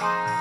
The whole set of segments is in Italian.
Bye.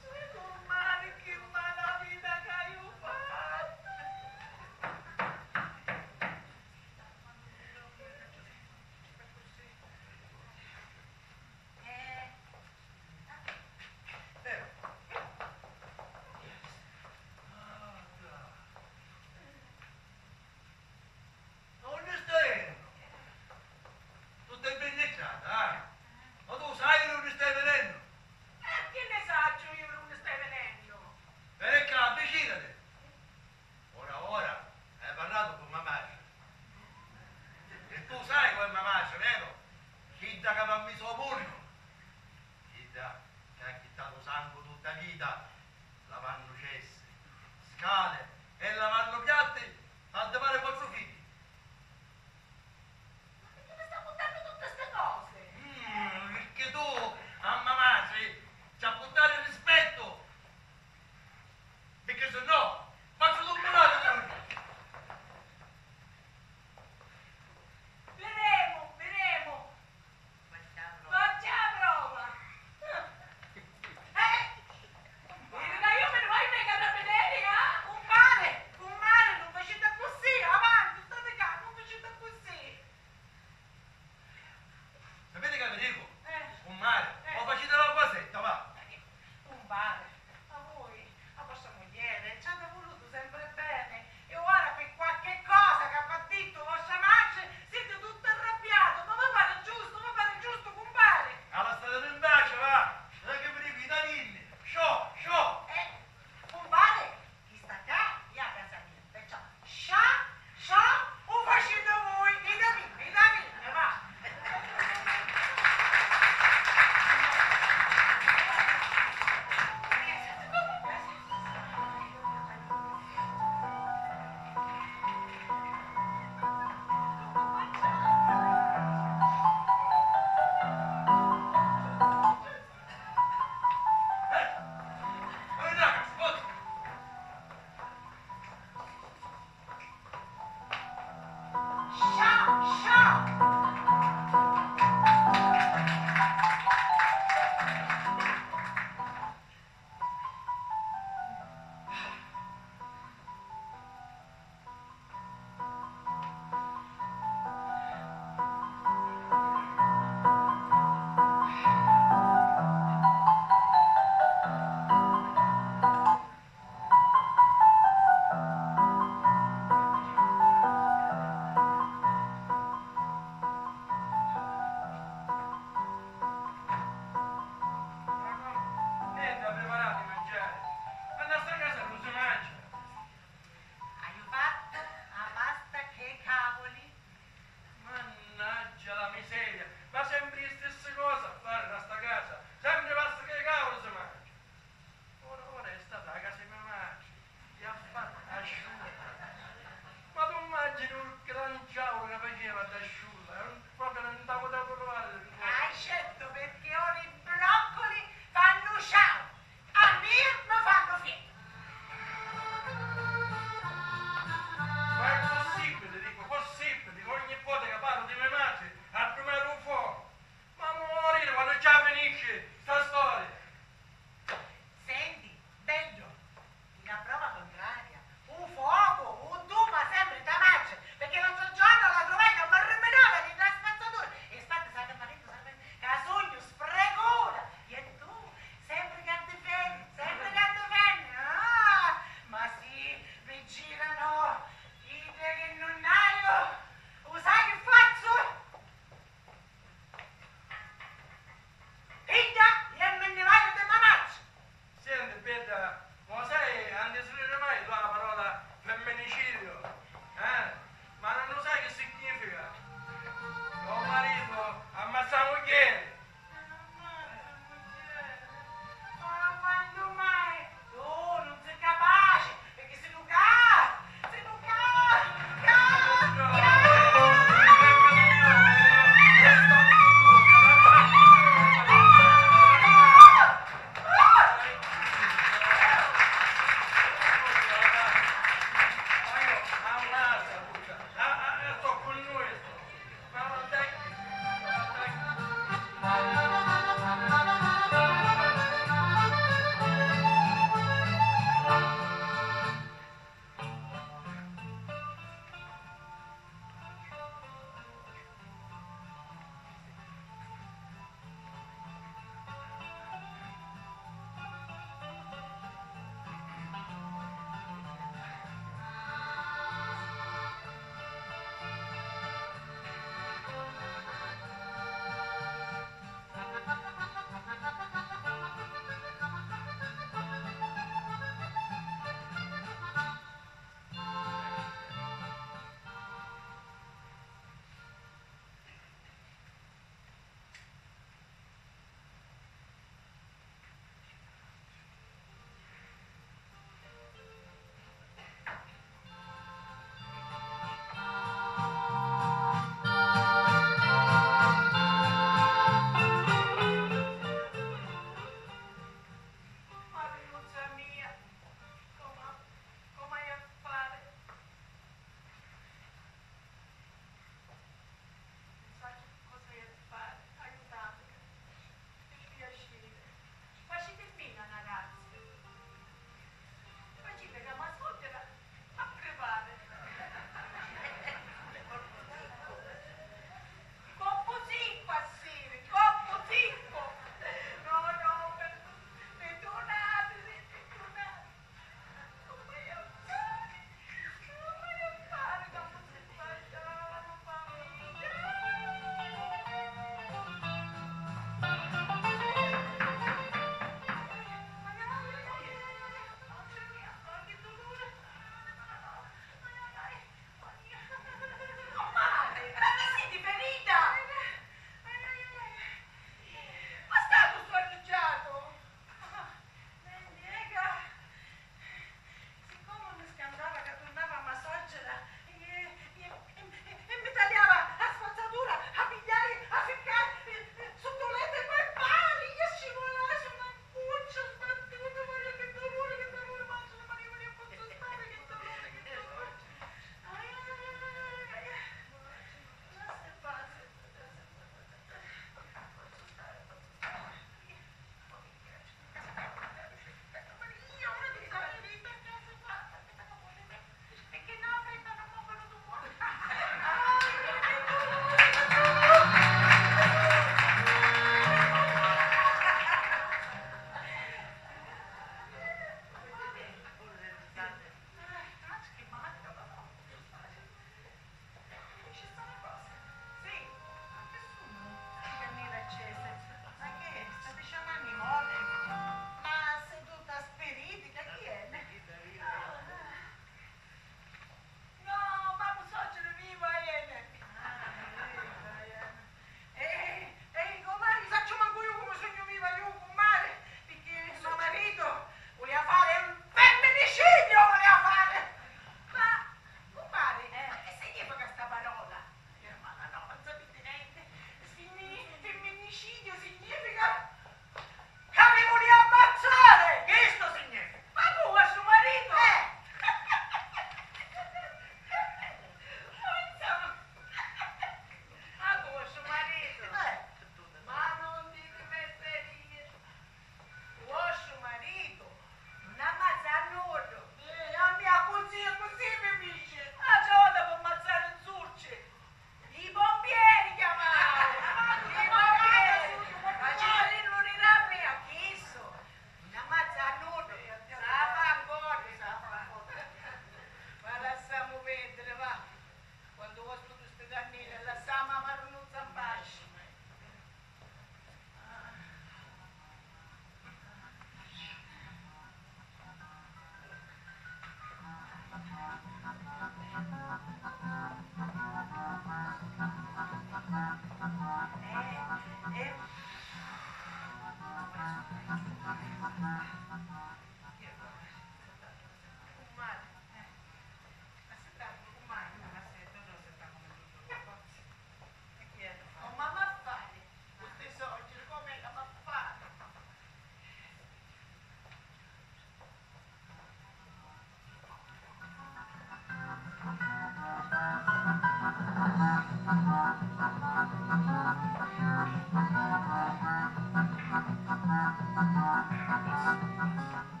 頑張れ頑張れ頑張れ。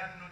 Farò qualche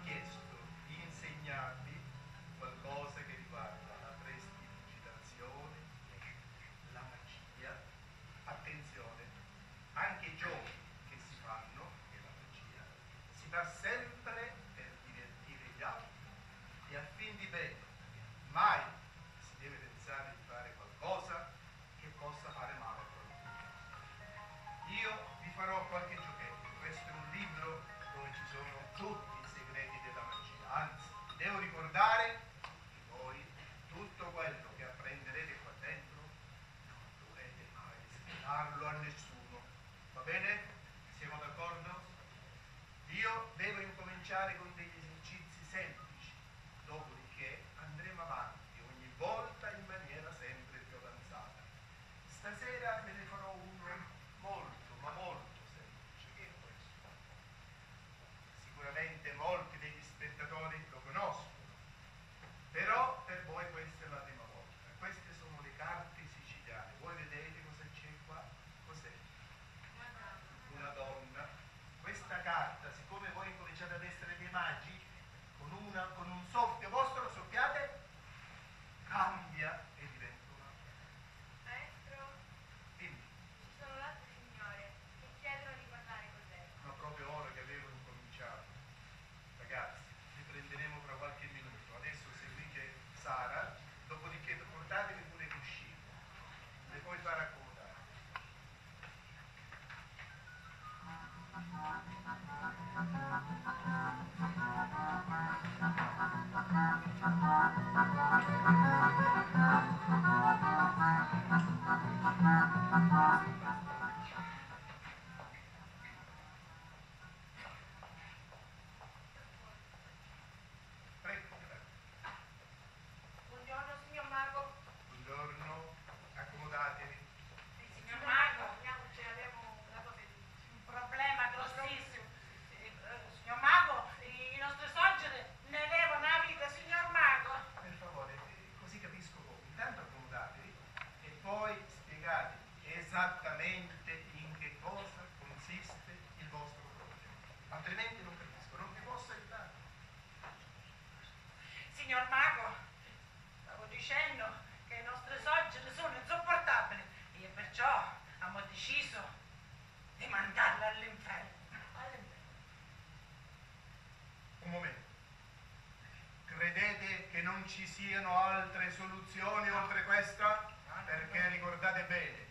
ci siano altre soluzioni oltre questa? Perché ricordate bene,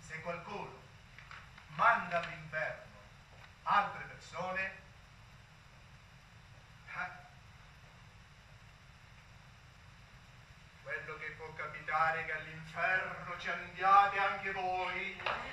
se qualcuno manda all'inferno altre persone, eh, quello che può capitare è che all'inferno ci andiate anche voi.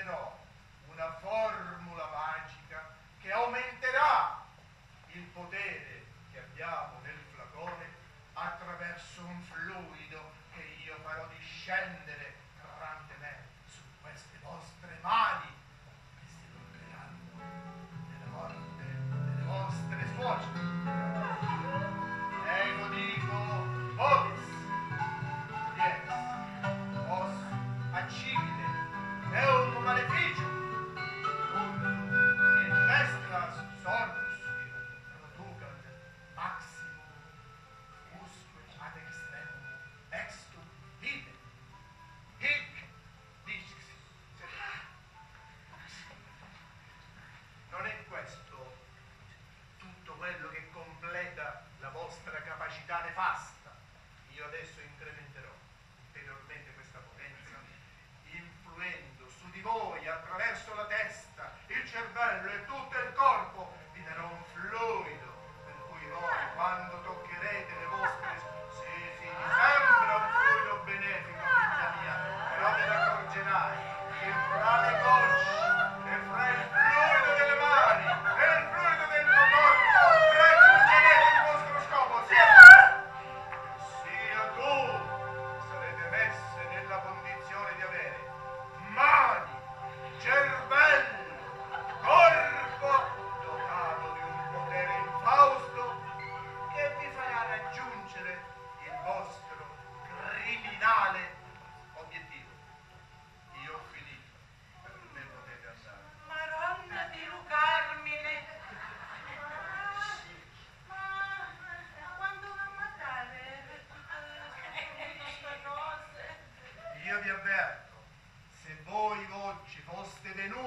inventerò una formula magica che aumenterà il potere che abbiamo nel flacone attraverso un fluido che io farò discendere capitale Fabio.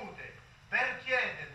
venute per chiedere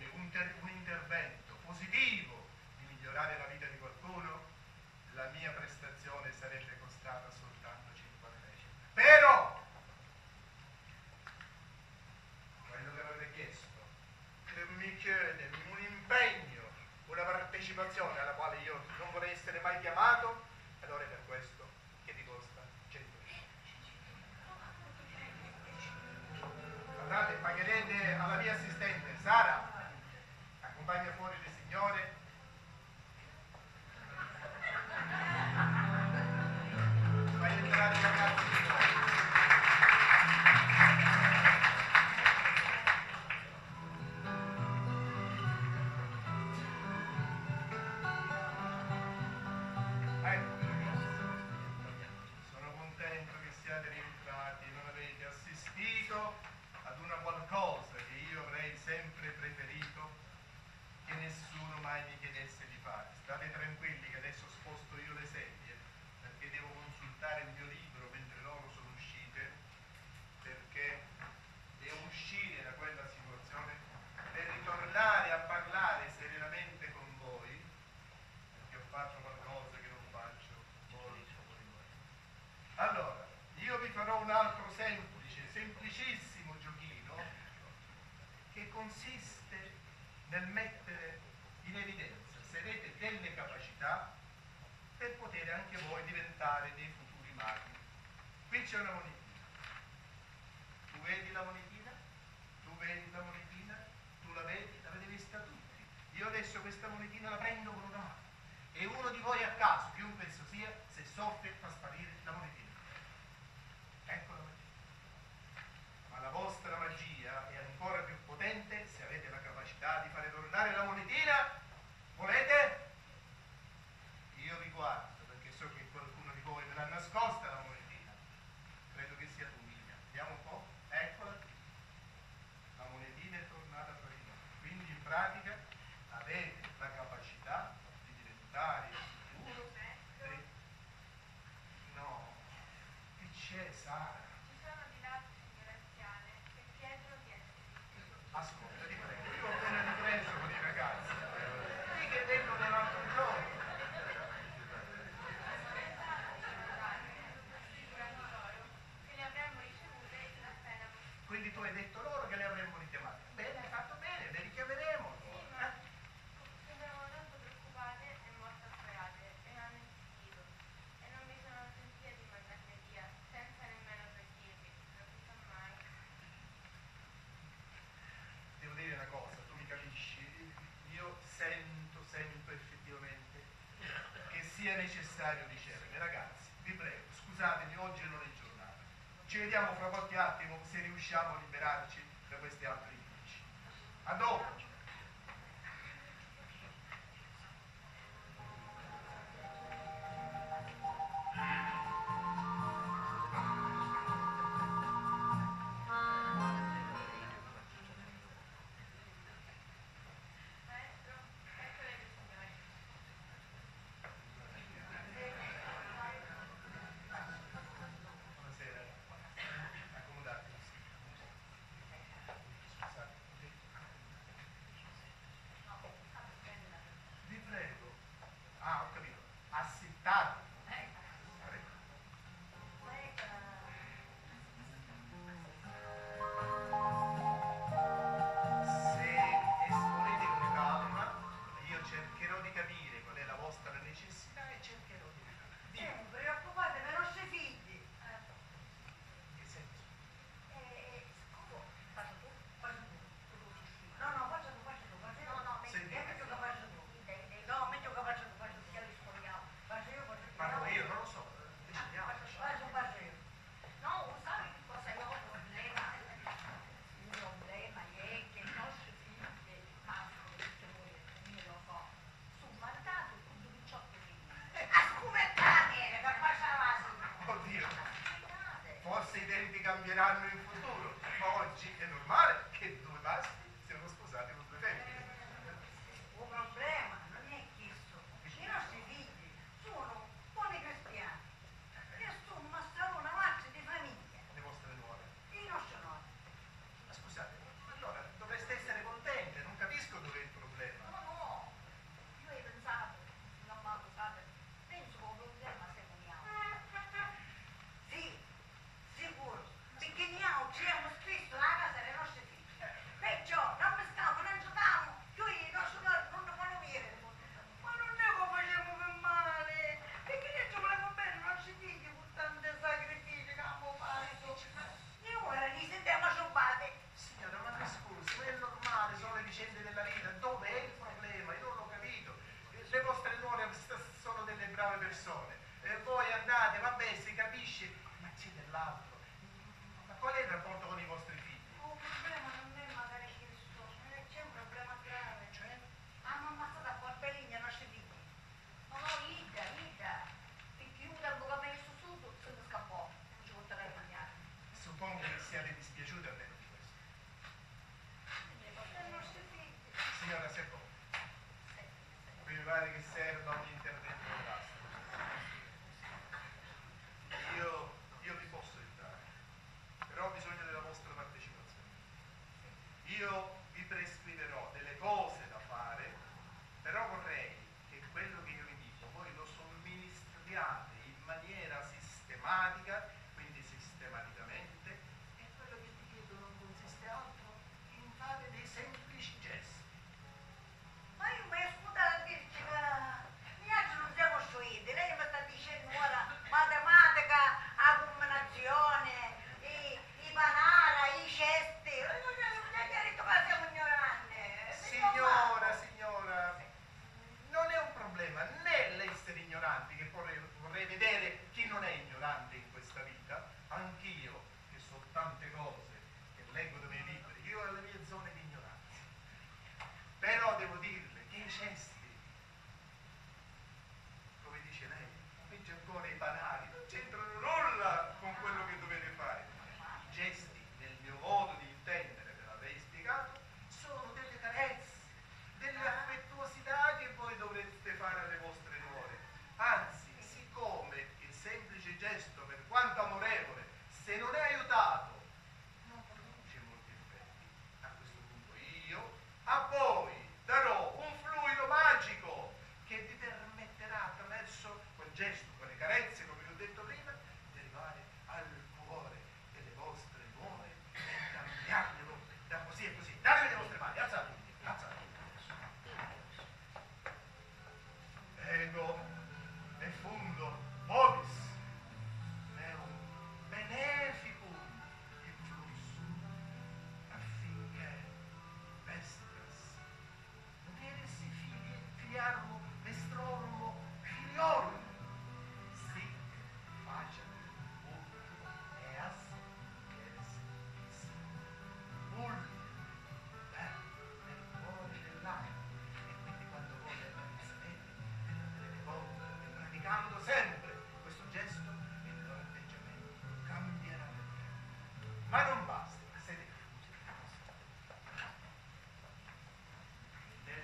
vi farò un altro semplice, semplicissimo giochino che consiste nel mettere in evidenza se avete delle capacità per poter anche voi diventare dei futuri maghi. Qui c'è una commissario dicevano ragazzi, vi prego, scusatemi, oggi non è giornata, ci vediamo fra qualche attimo se riusciamo a liberarci. cambieranno in futuro, ma oggi è normale. matemáticas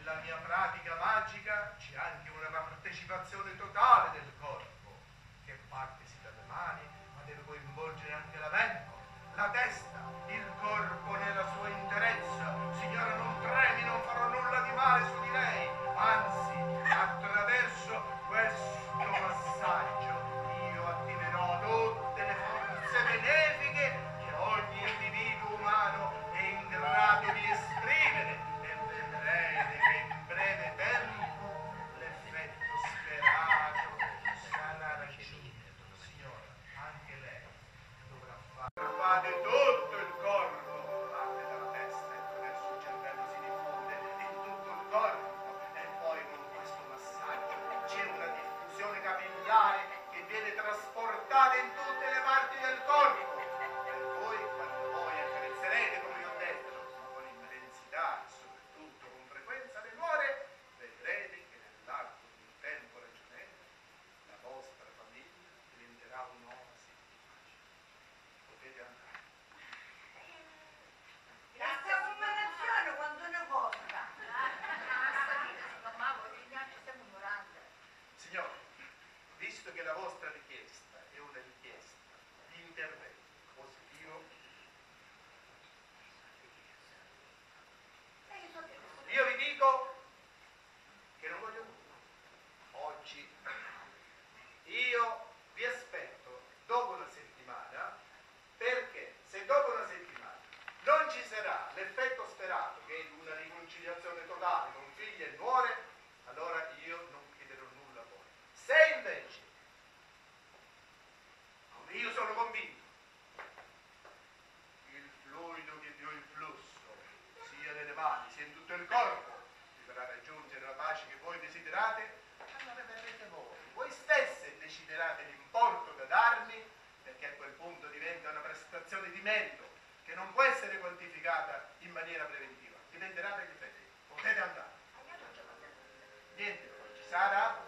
nella mia pratica magica c'è anche una partecipazione totale del corpo, che parte sì dalle mani, ma deve coinvolgere anche la mente, la testa, fallimento che non può essere quantificata in maniera preventiva, Diventerà dagli effetti. Potete andare. Niente, ci sarà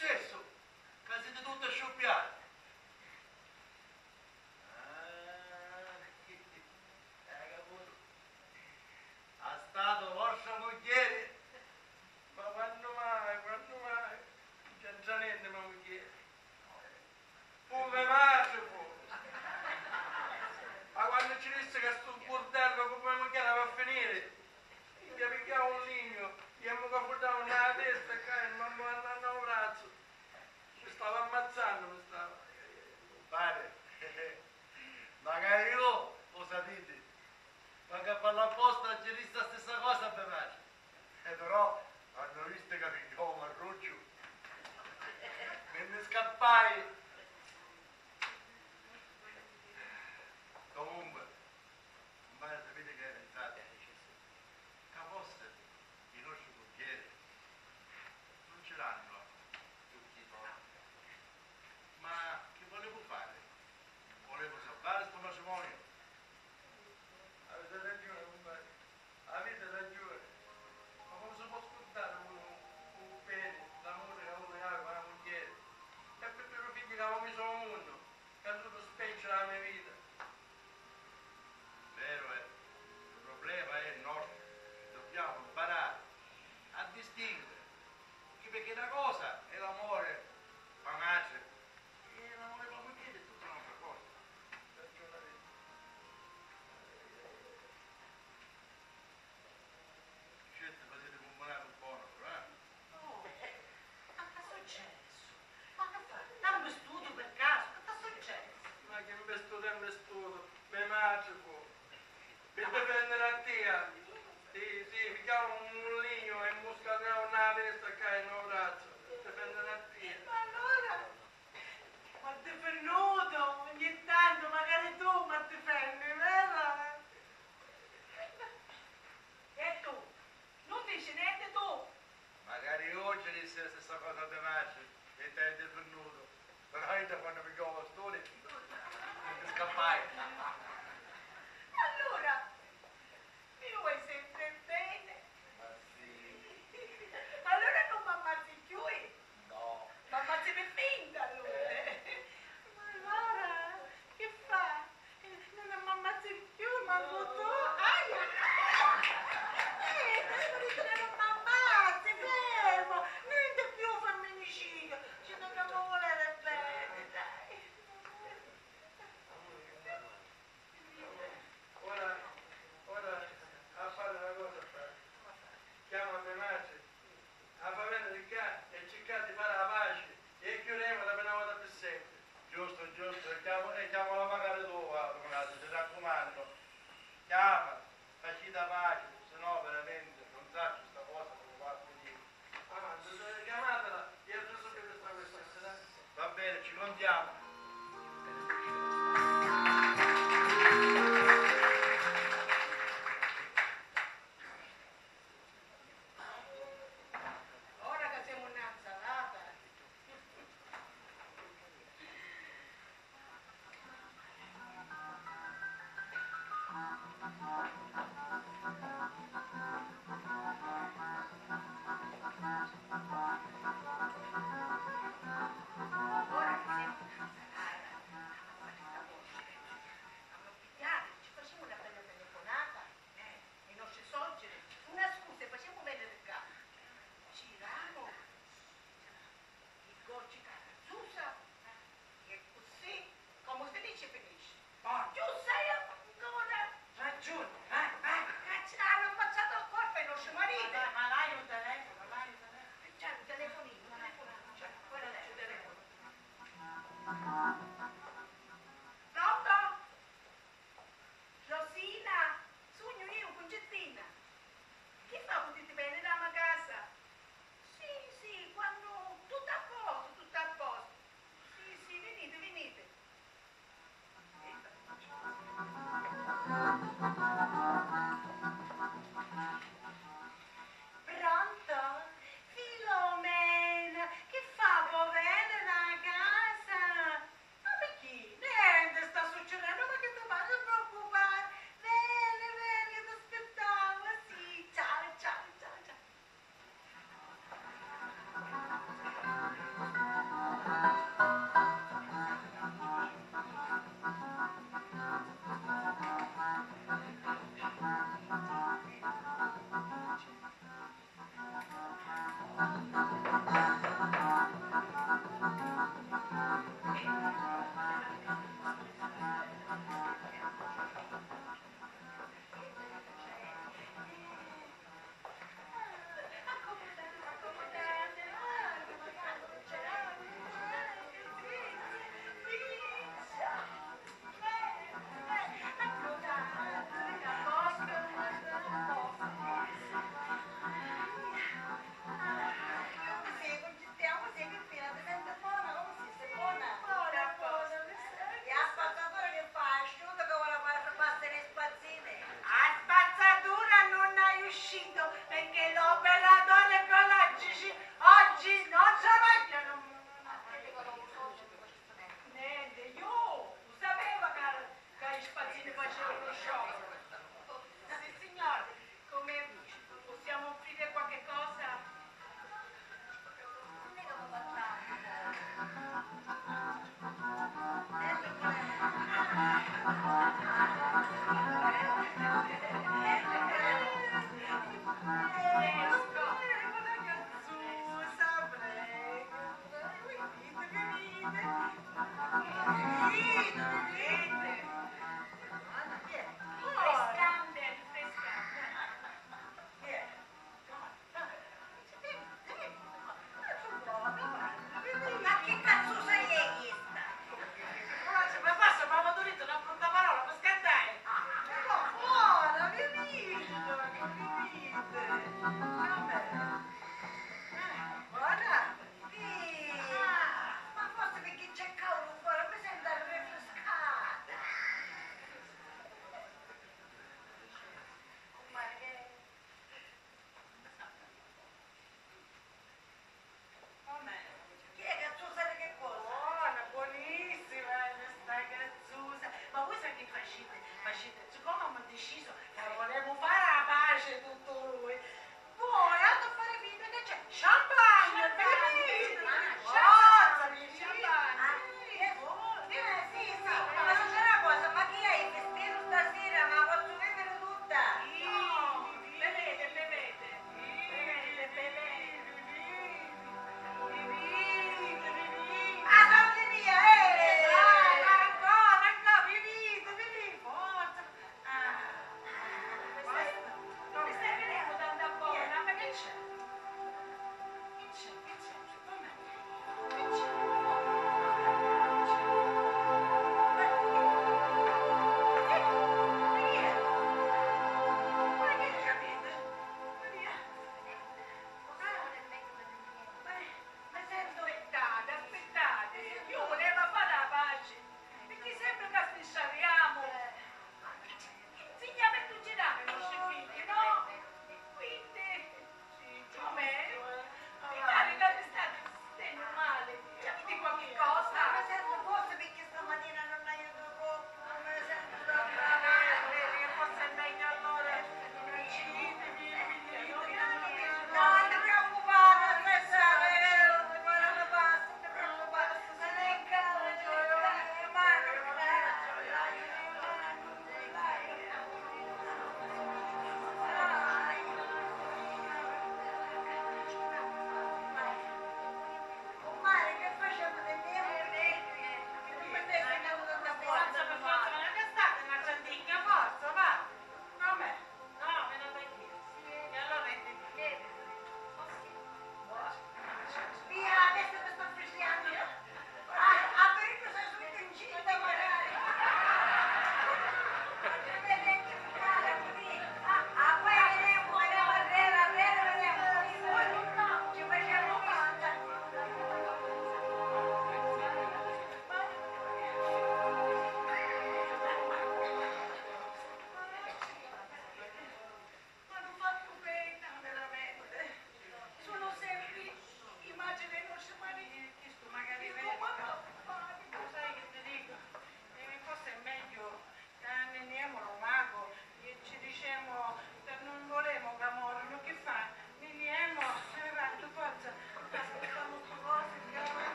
successo?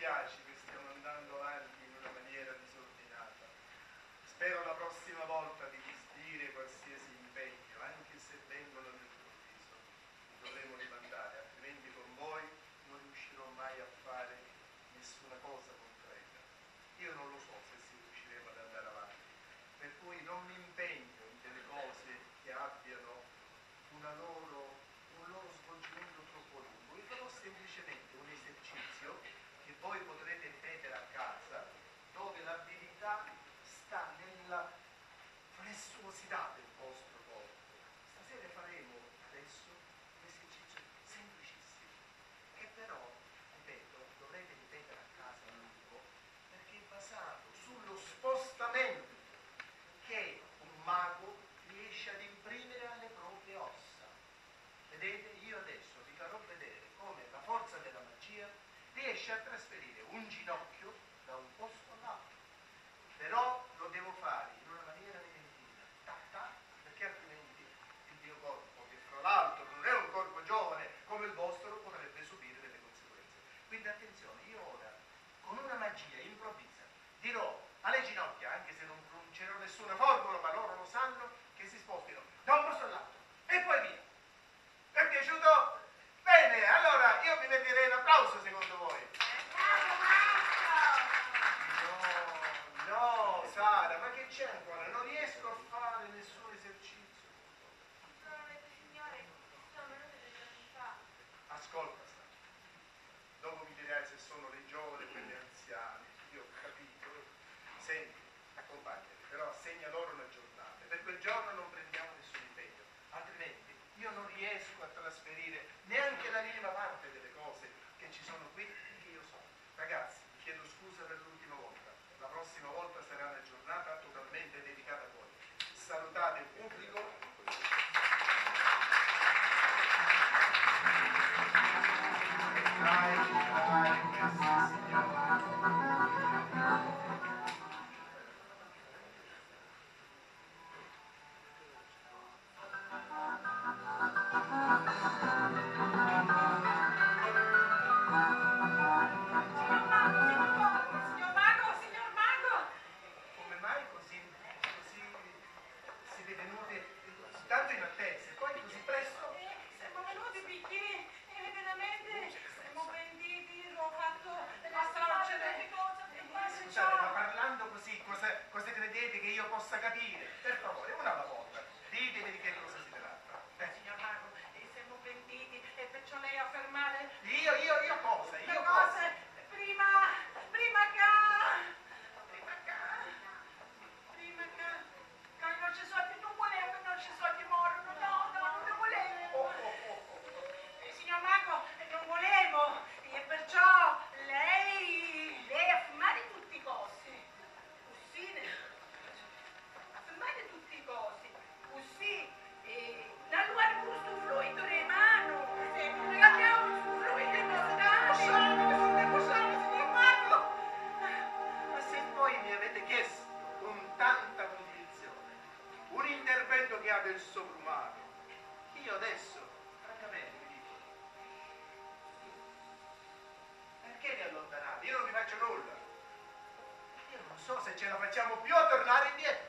dispiace che stiamo andando avanti in una maniera disordinata. Spero la prossima volta di disdire qualsiasi impegno, anche se vengono all'improvviso. Dovremo rimandare, altrimenti con voi non riuscirò mai a fare nessuna cosa concreta. Io non lo so se si riusciremo ad andare avanti, per cui non mi impegno se ce la facciamo più a tornare indietro.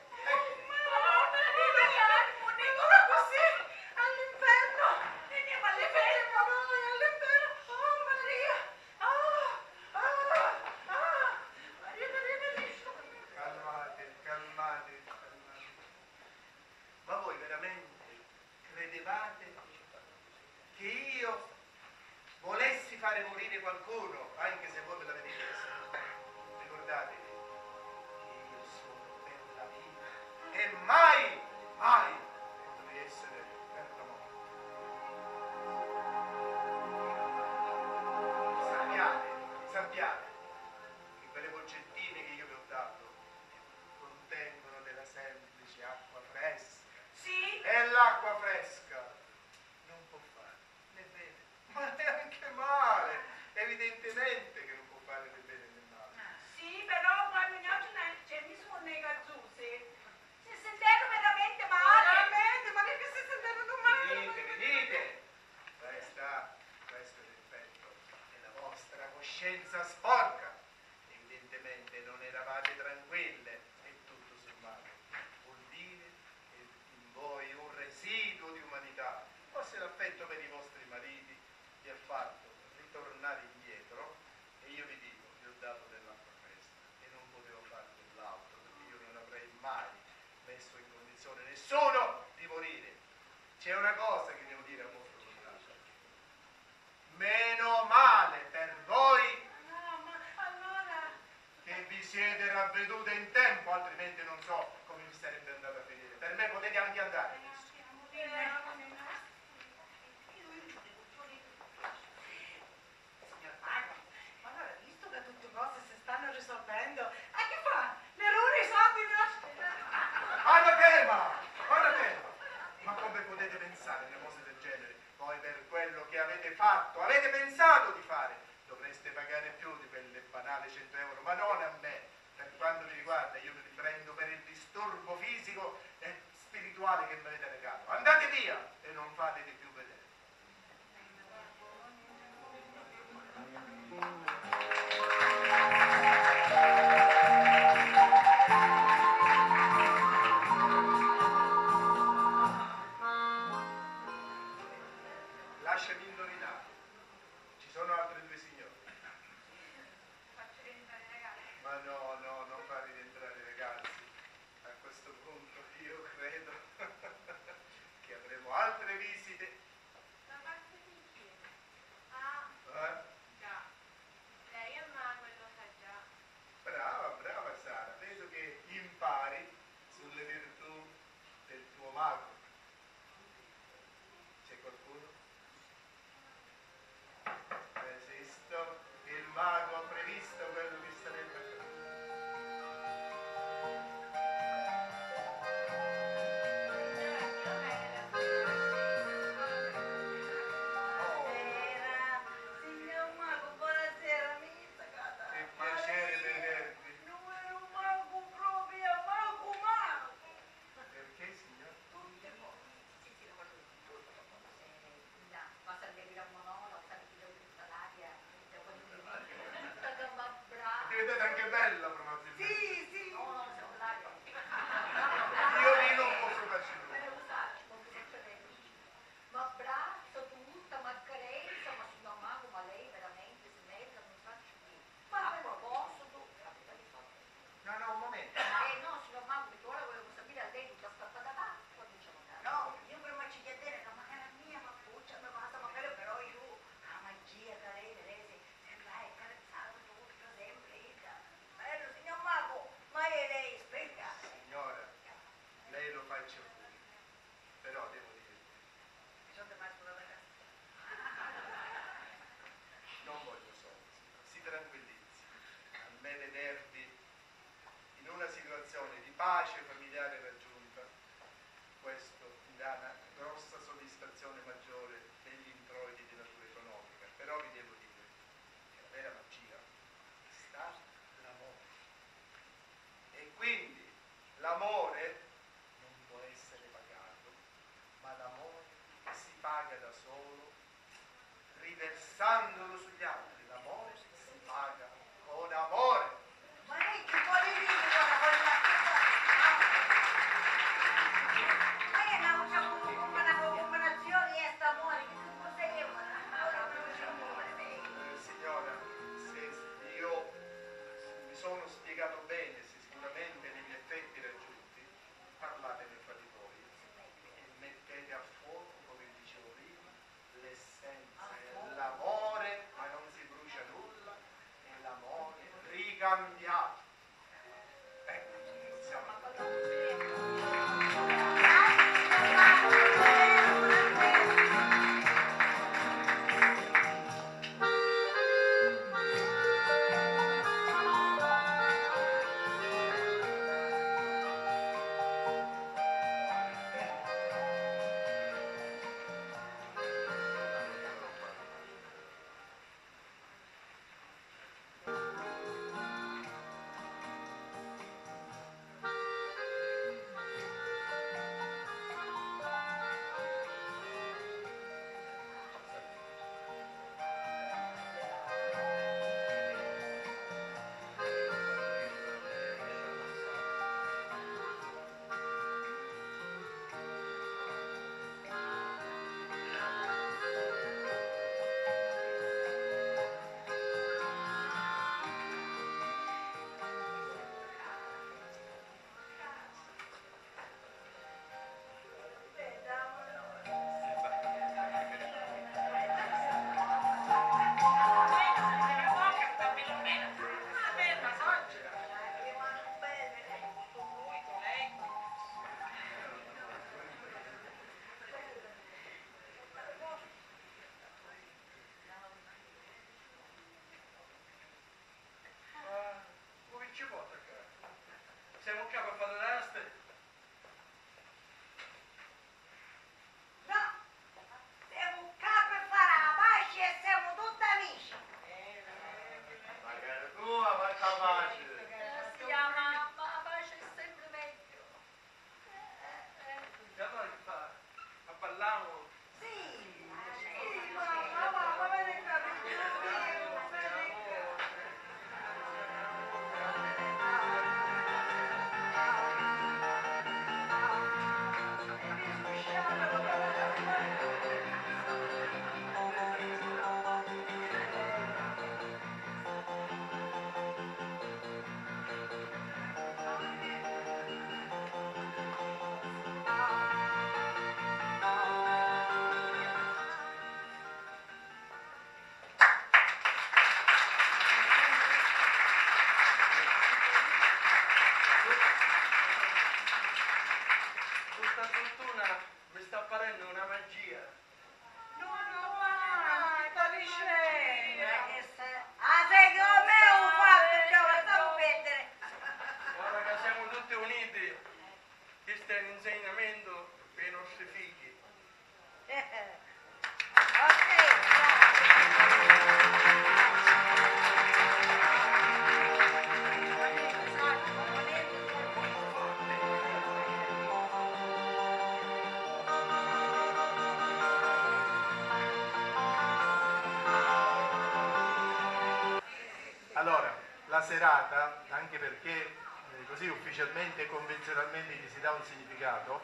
Serata, anche perché eh, così ufficialmente e convenzionalmente gli si dà un significato,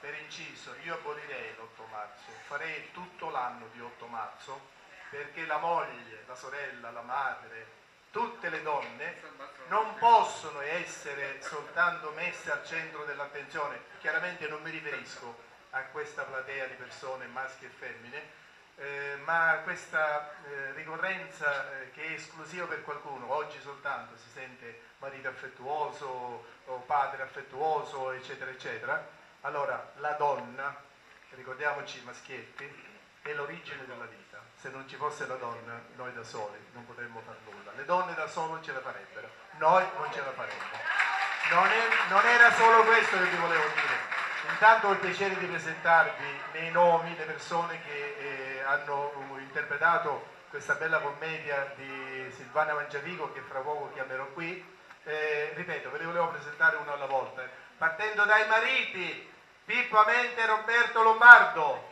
per inciso, io abolirei l'8 marzo, farei tutto l'anno di 8 marzo, perché la moglie, la sorella, la madre, tutte le donne non possono essere soltanto messe al centro dell'attenzione. Chiaramente non mi riferisco a questa platea di persone, maschi e femmine, eh, ma questa eh, ricorrenza eh, che è esclusiva per qualcuno, oggi soltanto si sente marito affettuoso o padre affettuoso, eccetera, eccetera. Allora, la donna, ricordiamoci i maschietti, è l'origine della vita. Se non ci fosse la donna, noi da soli non potremmo fare nulla. Le donne da solo ce la farebbero, noi non ce la faremmo. Non, è, non era solo questo che vi volevo dire. Intanto ho il piacere di presentarvi nei nomi le persone che eh, hanno interpretato questa bella commedia di Silvana Mangiavico che fra poco chiamerò qui. Eh, ripeto, ve le volevo presentare uno alla volta. Partendo dai mariti, Pippo Amente e Roberto Lombardo.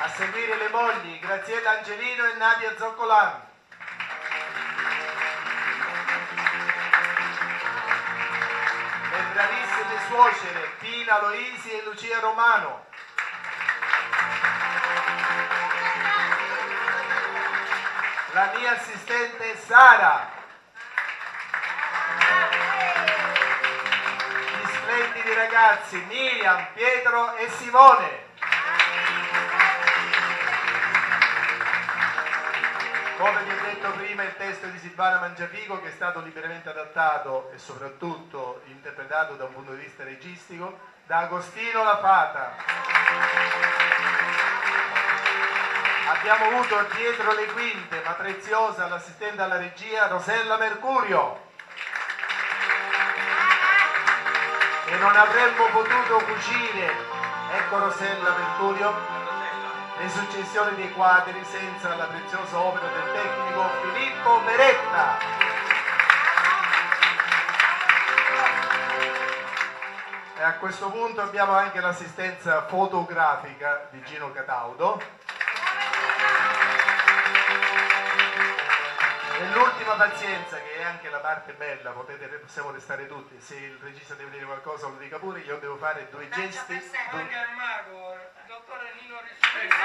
A seguire le mogli, Graziella Angelino e Nadia Zoccolan. Suocere, Pina Loisi e Lucia Romano. La mia assistente Sara. Gli splendidi ragazzi Miriam, Pietro e Simone. Come detto prima, il testo di Silvana Mangiafico che è stato liberamente adattato e soprattutto interpretato da un punto di vista registico da Agostino La Fata. Abbiamo avuto dietro le quinte, ma preziosa, l'assistente alla regia Rosella Mercurio. E non avremmo potuto cucire, ecco Rosella Mercurio, le successioni dei quadri senza la preziosa opera del tecnico Filippo Beretta. E a questo punto abbiamo anche l'assistenza fotografica di Gino Cataudo. Nell'ultima pazienza, che è anche la parte bella, potete, possiamo restare tutti, se il regista deve dire qualcosa lo dica pure, io devo fare due gesti. Due... Anche il mago, dottore Nino Rispetti.